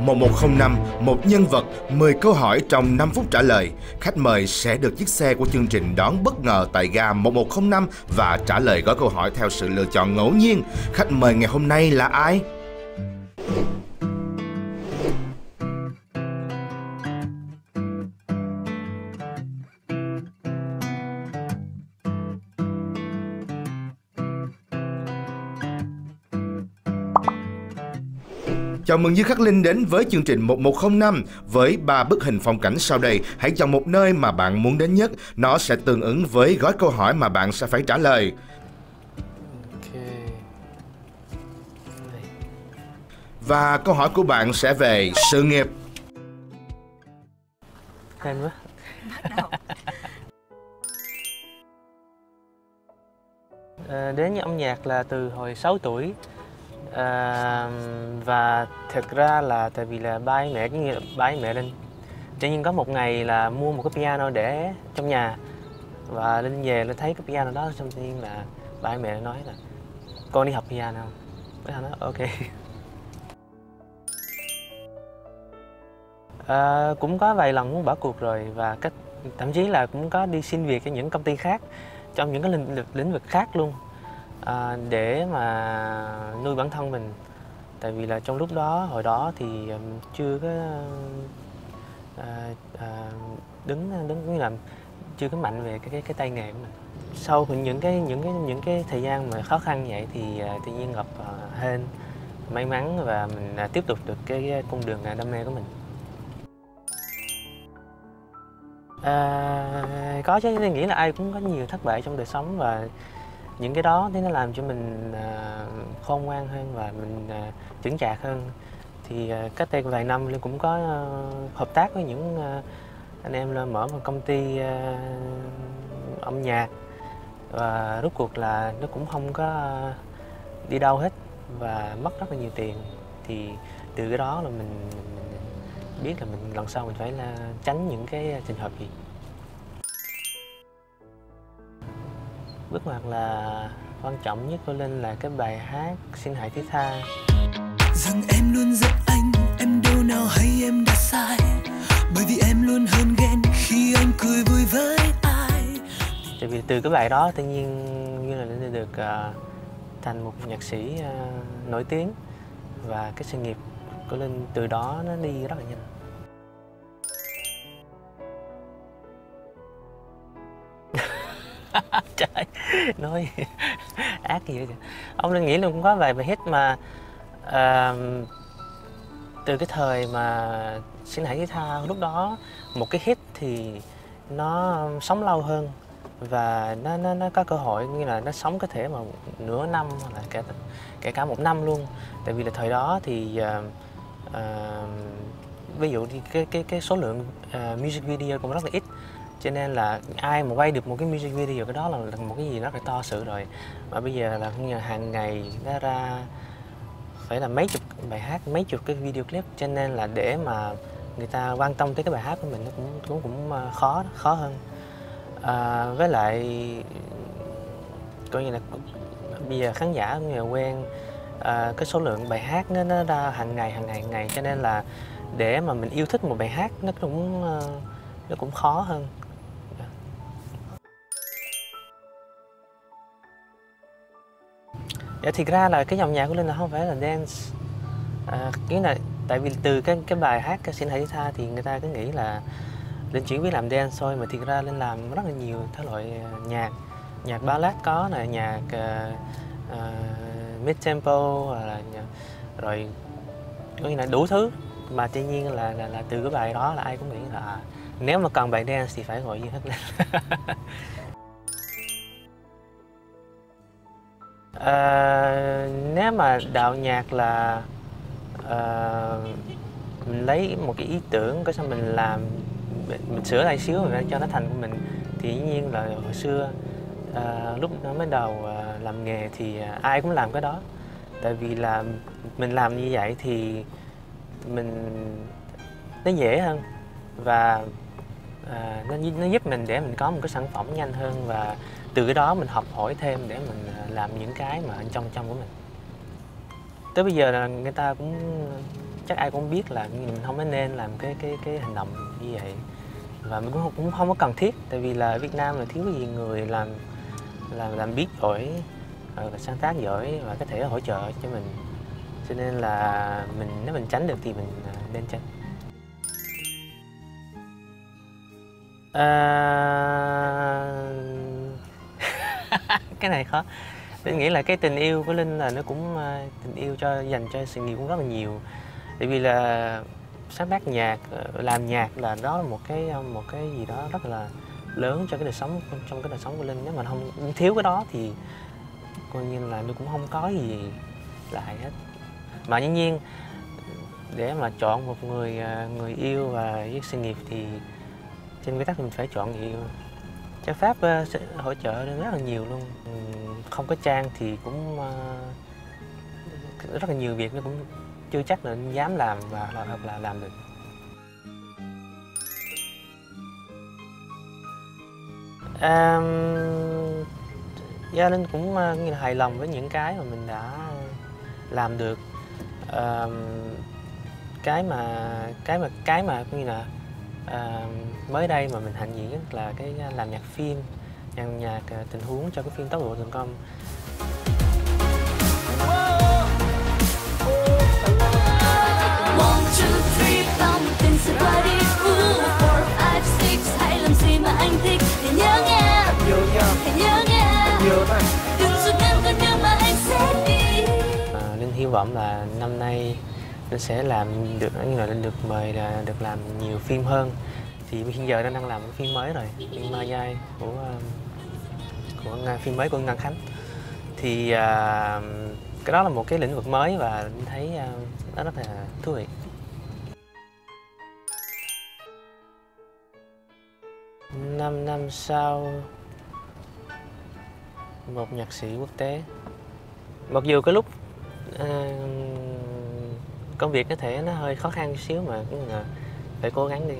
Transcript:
1105, một nhân vật, 10 câu hỏi trong 5 phút trả lời. Khách mời sẽ được chiếc xe của chương trình đón bất ngờ tại ga 1105 và trả lời gói câu hỏi theo sự lựa chọn ngẫu nhiên. Khách mời ngày hôm nay là ai? Chào mừng Dương Khắc Linh đến với chương trình 1105 với ba bức hình phong cảnh sau đây. Hãy chọn một nơi mà bạn muốn đến nhất. Nó sẽ tương ứng với gói câu hỏi mà bạn sẽ phải trả lời. Và câu hỏi của bạn sẽ về sự nghiệp. Hên quá. Ờ, đến với âm nhạc là từ hồi 6 tuổi à, và thực ra là tại vì là ba mẹ cũng như là ba mẹ linh tự nhiên có một ngày là mua một cái piano để trong nhà. Và linh về linh thấy cái piano đó xong tự nhiên là ba mẹ nói là con đi học piano. Cái thằng nói ok. À, cũng có vài lần muốn bỏ cuộc rồi và cách thậm chí là cũng có đi xin việc ở những công ty khác trong những cái lĩnh, lĩnh vực khác luôn à, để mà nuôi bản thân mình. Tại vì là trong lúc đó hồi đó thì chưa có à, à, đứng đứng như là chưa có mạnh về cái cái, cái tay nghề của mình. Sau những cái những cái những cái thời gian mà khó khăn vậy thì à, tự nhiên gặp à, hên may mắn và mình à, tiếp tục được cái, cái con đường à, đam mê của mình. À, có chứ tôi nghĩ là ai cũng có nhiều thất bại trong đời sống và những cái đó thì nó làm cho mình à, khôn ngoan hơn và mình à, chững chạc hơn. Thì à, cách đây vài năm Linh cũng có à, hợp tác với những à, anh em là mở một công ty à, âm nhạc. Và rốt cuộc là nó cũng không có à, đi đâu hết và mất rất là nhiều tiền. Thì từ cái đó là mình, mình, mình biết là mình lần sau mình phải là tránh những cái à, trường hợp gì. Bước ngoặt là quan trọng nhất của linh là cái bài hát xin hãy thứ tha. Rằng em luôn giận anh em đâu nào hay em đã sai. Bởi vì em luôn hơn ghen khi anh cười vui với ai. Tại vì từ cái bài đó tự nhiên như là linh được à, thành một nhạc sĩ à, nổi tiếng. Và cái sự nghiệp của linh từ đó nó đi rất là nhanh trời nói ác gì vậy ông đang nghĩ là cũng có vài bài hit mà uh, từ cái thời mà xin hãy thứ tha lúc đó một cái hit thì nó sống lâu hơn và nó nó nó có cơ hội như là nó sống có thể mà nửa năm hoặc là kể kể cả một năm luôn. Tại vì là thời đó thì uh, uh, ví dụ thì cái cái cái số lượng uh, music video cũng rất là ít cho nên là ai mà quay được một cái music video cái đó là là một cái gì rất là to sự rồi. Mà bây giờ là như hàng ngày nó ra phải là mấy chục bài hát mấy chục cái video clip. Cho nên là để mà người ta quan tâm tới cái bài hát của mình nó cũng cũng cũng ờ, khó khó hơn. À, với lại coi như là bây giờ khán giả người quen à, cái số lượng bài hát nó nó ra hàng ngày hàng ngày hàng ngày. Cho nên là để mà mình yêu thích một bài hát nó cũng nó cũng khó hơn. Dạ thiệt ra là cái dòng nhạc của Linh là không phải là dance. À, nghĩa là tại vì từ cái cái bài hát cái sĩ hãy tha thì người ta cứ nghĩ là Linh chỉ biết làm dance thôi mà thiệt ra Linh làm rất là nhiều thể loại à, nhạc. Nhạc ballad có này nhạc à, à, uh, uh, mid tempo là nhạc, rồi có nghĩa là đủ thứ. Mà tuy nhiên là là, là từ cái bài đó là ai cũng nghĩ là à, nếu mà cần bài dance thì phải gọi duy Khắc Linh. à, nếu mà đạo nhạc là à, mình lấy một cái ý tưởng cái xong mình làm mình, mình sửa lại xíu rồi cho nó thành của mình thì dĩ nhiên là hồi xưa à, lúc nó mới đầu à, làm nghề thì à, ai cũng làm cái đó. Tại vì là mình làm như vậy thì mình nó dễ hơn. Và à, nó nó giúp mình để mình có một cái sản phẩm nhanh hơn và từ cái đó mình học hỏi thêm để mình à, làm những cái mà trong trong của mình. Tới bây giờ là người ta cũng chắc ai cũng biết là mình không có nên làm cái cái cái hành động như vậy. Và mình cũng không, cũng không có cần thiết tại vì là Việt Nam là thiếu cái gì người làm làm làm biết giỏi và sáng tác giỏi và có thể hỗ trợ cho mình. Cho nên là mình nếu mình tránh được thì mình à, nên tránh. À... cái này khó. Linh nghĩ là cái tình yêu của linh là nó cũng ờ, tình yêu cho, dành cho sự nghiệp cũng rất là nhiều. Tại vì là sáng tác nhạc ờ, làm nhạc là đó là một cái ờ, một cái gì đó rất là lớn cho cái đời sống, trong cái đời sống của linh. Nếu mà không thiếu cái đó thì coi như là nó cũng không có gì lại hết. Mà dĩ nhiên, để mà chọn một người người yêu và với sự nghiệp thì trên nguyên tắc mình phải chọn người Trang pháp ờ, sẽ hỗ trợ rất là nhiều luôn. Không có trang thì cũng ờ, rất là nhiều việc nó cũng chưa chắc là dám làm và hoặc là làm được. À, gia đình cũng uh, hài lòng với những cái mà mình đã làm được. À, cái mà cái mà cái mà như là uh, mới đây mà mình hạnh diện nhất là cái làm nhạc phim nhạc nhạc uh, tình huống cho cái phim tốc độ thành công. À, hy vọng là năm nay Linh sẽ làm được như là Linh được mời là được làm nhiều phim hơn. Thì hiện giờ Linh đang làm cái phim mới rồi phim Ma Giai của của phim mới của Ngân Khánh. Thì à, cái đó là một cái lĩnh vực mới và Linh thấy à, nó rất là thú vị. Năm năm sau một nhạc sĩ quốc tế. Mặc dù cái lúc uh, công việc có thể nó hơi khó khăn xíu mà cũng là phải cố gắng đi.